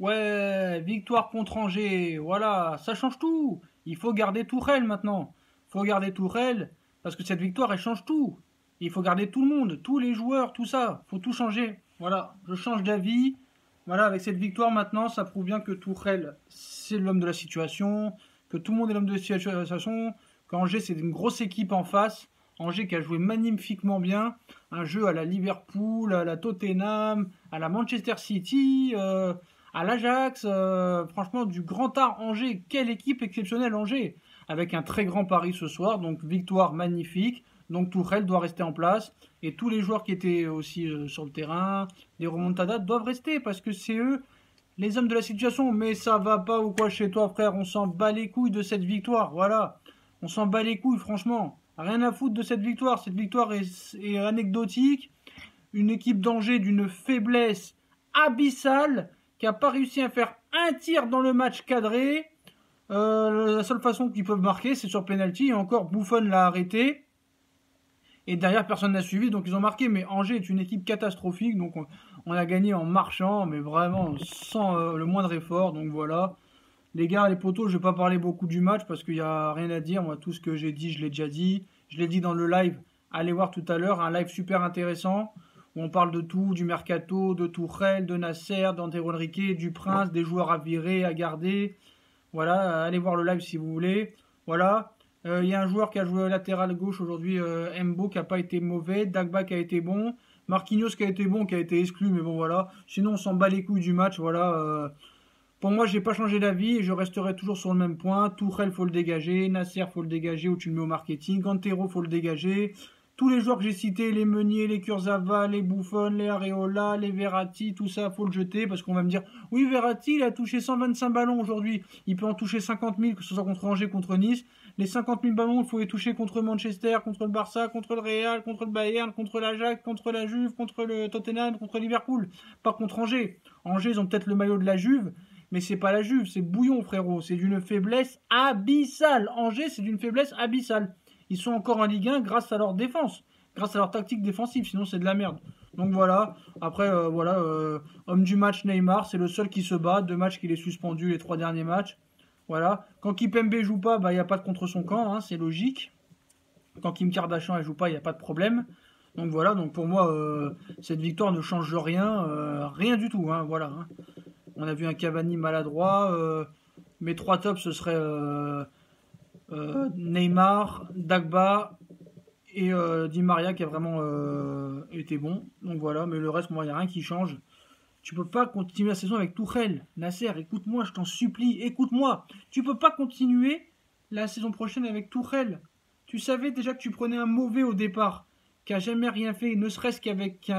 Ouais, victoire contre Angers, voilà, ça change tout. Il faut garder Tourelle maintenant. Il faut garder Tourelle parce que cette victoire, elle change tout. Il faut garder tout le monde, tous les joueurs, tout ça. Il faut tout changer. Voilà, je change d'avis. Voilà, avec cette victoire maintenant, ça prouve bien que Tourelle, c'est l'homme de la situation, que tout le monde est l'homme de la situation, qu'Angers, c'est une grosse équipe en face. Angers qui a joué magnifiquement bien, un jeu à la Liverpool, à la Tottenham, à la Manchester City, euh, à l'Ajax, euh, franchement du grand art Angers, quelle équipe exceptionnelle Angers, avec un très grand pari ce soir, donc victoire magnifique, donc Tourelle doit rester en place, et tous les joueurs qui étaient aussi euh, sur le terrain, les remontadas doivent rester, parce que c'est eux les hommes de la situation, mais ça va pas ou quoi chez toi frère, on s'en bat les couilles de cette victoire, voilà, on s'en bat les couilles franchement. Rien à foutre de cette victoire. Cette victoire est, anecdotique. Une équipe d'Angers d'une faiblesse abyssale pas réussi à faire un tir dans le match cadré. Euh, la seule façon qu'ils peuvent marquer, c'est sur penalty. Et encore, Bouffon l'a arrêté. Et derrière, personne n'a suivi, donc ils ont marqué. Mais Angers est une équipe catastrophique, donc on, a gagné en marchant, mais vraiment sans euh, le moindre effort. Donc voilà. Les gars, les potos, je vais pas parler beaucoup du match parce qu'il n'y a rien à dire. Moi, tout ce que j'ai dit, je l'ai déjà dit. Je l'ai dit dans le live. Allez voir tout à l'heure, un live super intéressant on parle de tout, du mercato, de Tourelle, de Nasser, d'Antero Henrique, du Prince, des joueurs à virer, à garder. Voilà, allez voir le live si vous voulez. Voilà. Euh, il y a un joueur qui a joué latéral gauche aujourd'hui, euh, Mbo, qui n'a pas été mauvais. Dagba qui a été bon. Marquinhos qui a été bon, qui a été exclu, mais bon voilà. Sinon, on s'en bat les couilles du match. Voilà. Euh, pour moi, j'ai pas changé d'avis et je resterai toujours sur le même point. Tourelle, faut le dégager. Nasser, faut le dégager ou tu le mets au marketing. Antero, faut le dégager. Tous les joueurs que j'ai cités, les Meunier, les Kurzawa, les Buffon, les Areola, les Verratti, tout ça, faut le jeter parce qu'on va me dire oui, Verratti, il a touché 125 ballons aujourd'hui. Il peut en toucher 50 000, que ce soit contre Angers, contre Nice. Les 50 000 ballons, il faut les toucher contre Manchester, contre le Barça, contre le Real, contre le Bayern, contre l'Ajax, contre la Juve, contre le Tottenham, contre Liverpool. Pas contre Angers. Angers, ils ont peut-être le maillot de la Juve, mais c'est pas la Juve, c'est bouillon, frérot. C'est d'une faiblesse abyssale. Angers, c'est d'une faiblesse abyssale. Ils sont encore en Ligue 1 grâce à leur défense, grâce à leur tactique défensive. Sinon, c'est de la merde. Donc voilà. Après, euh, voilà. Euh, homme du match, Neymar. C'est le seul qui se bat. Deux matchs qu'il est suspendu les trois derniers matchs. Voilà. Quand Kipembe joue pas, il bah, n'y a pas de contre son camp. Hein, c'est logique. Quand Kim Kardashian ne joue pas, il n'y a pas de problème. Donc voilà, donc pour moi, euh, cette victoire ne change rien, rien du tout. Hein, voilà. Hein. On a vu un Cavani maladroit. Mes trois tops, ce serait euh, euh, Neymar, Dagba et Di Maria qui a vraiment été bon. Donc voilà, mais le reste, moi, il n'y a rien qui change. Tu peux pas continuer la saison avec Tourelle. Nasser, écoute-moi, je t'en supplie, écoute-moi. Tu peux pas continuer la saison prochaine avec Tourelle. Tu savais déjà que tu prenais un mauvais au départ, qui a jamais rien fait, ne serait-ce qu'avec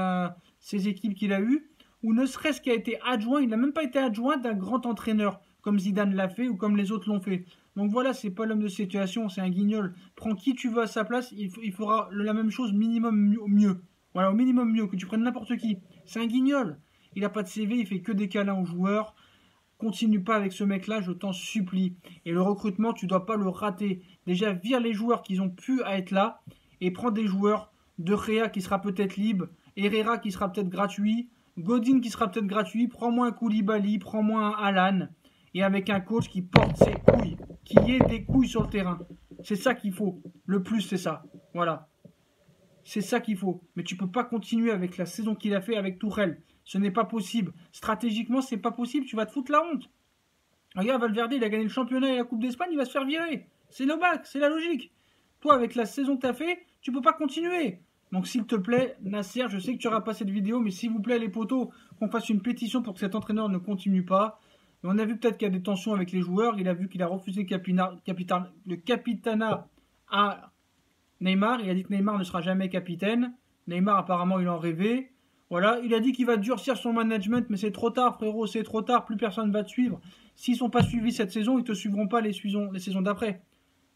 ses équipes qu'il a eues ou ne serait-ce qu'il a été adjoint, il n'a même pas été adjoint d'un grand entraîneur, comme Zidane l'a fait ou comme les autres l'ont fait. Donc voilà, c'est pas l'homme de situation, c'est un guignol. Prends qui tu veux à sa place, il, fera la même chose minimum mieux. Voilà, au minimum mieux, que tu prennes n'importe qui. C'est un guignol. Il n'a pas de CV, il fait que des câlins aux joueurs. Continue pas avec ce mec-là, je t'en supplie. Et le recrutement, tu dois pas le rater. Déjà, vire les joueurs qui ont pu être là et prends des joueurs de Réa qui sera peut-être libre, Herrera qui sera peut-être gratuit, Godin qui sera peut-être gratuit, prends-moi un Koulibaly, prends-moi un Alan, et avec un coach qui porte ses couilles, qui ait des couilles sur le terrain. C'est ça qu'il faut. Le plus, c'est ça. Voilà. C'est ça qu'il faut. Mais tu peux pas continuer avec la saison qu'il a fait avec Tourelle. Ce n'est pas possible. Stratégiquement, c'est pas possible. Tu vas te foutre la honte. Regarde, Valverde, il a gagné le championnat et la Coupe d'Espagne, il va se faire virer. C'est le c'est la logique. Toi, avec la saison que tu as fait, tu peux pas continuer. Donc s'il te plaît, Nasser, je sais que tu auras pas cette vidéo, mais s'il vous plaît les potos, qu'on fasse une pétition pour que cet entraîneur ne continue pas. On a vu peut-être qu'il y a des tensions avec les joueurs. Il a vu qu'il a refusé le capitana à Neymar. Il a dit que Neymar ne sera jamais capitaine. Neymar apparemment il en rêvait. Voilà, il a dit qu'il va durcir son management, mais c'est trop tard, frérot, c'est trop tard, plus personne va te suivre. S'ils sont pas suivis cette saison, ils te suivront pas les saisons, les saisons d'après.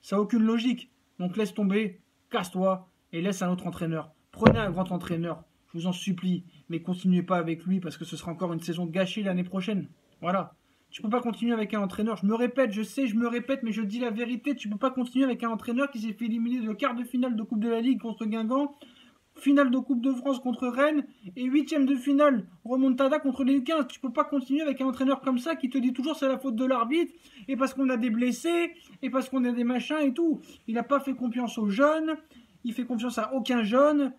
Ça n'a aucune logique. Donc laisse tomber, casse-toi, et laisse un autre entraîneur. Prenez un grand entraîneur, je vous en supplie, mais continuez pas avec lui parce que ce sera encore une saison gâchée l'année prochaine. Voilà. Tu peux pas continuer avec un entraîneur. Je me répète, je sais, je me répète, mais je dis la vérité. Tu peux pas continuer avec un entraîneur qui s'est fait éliminer de quart de finale de Coupe de la Ligue contre Guingamp finale de Coupe de France contre Rennes et huitième de finale remontada contre les 15. Tu peux pas continuer avec un entraîneur comme ça qui te dit toujours c'est la faute de l'arbitre et parce qu'on a des blessés et parce qu'on a des machins et tout. Il n'a pas fait confiance aux jeunes, il fait confiance à aucun jeune.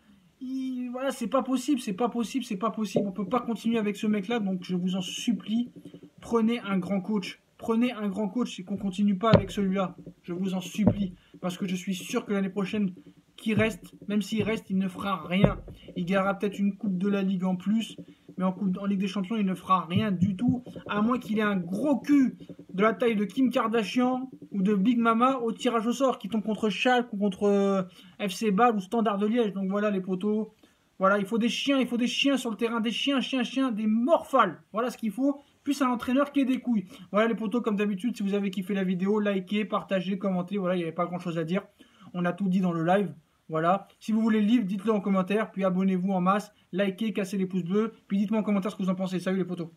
voilà, c'est pas possible, c'est pas possible, c'est pas possible. On peut pas continuer avec ce mec-là, donc je vous en supplie, prenez un grand coach. Prenez un grand coach et qu'on continue pas avec celui-là. Je vous en supplie. Parce que je suis sûr que l'année prochaine, qui reste, même s'il reste, il ne fera rien. Il gagnera peut-être une coupe de la Ligue en plus, mais en, coupe, en Ligue des Champions, il ne fera rien du tout, à moins qu'il ait un gros cul de la taille de Kim Kardashian ou de Big Mama au tirage au sort, qui tombe contre Schalke ou contre euh, FC Bâle ou Standard de Liège. Donc voilà les poteaux. Voilà, il faut des chiens, il faut des chiens sur le terrain, des chiens, chiens, chiens, des morphales. Voilà ce qu'il faut. Plus un entraîneur qui ait des couilles. Voilà les poteaux, comme d'habitude, si vous avez kiffé la vidéo, likez, partagez, commentez. Voilà, il n'y avait pas grand chose à dire. On a tout dit dans le live. Voilà. Si vous voulez le livre, dites-le en commentaire, puis abonnez-vous en masse, likez, cassez les pouces bleus, puis dites-moi en commentaire ce que vous en pensez. Salut les potos.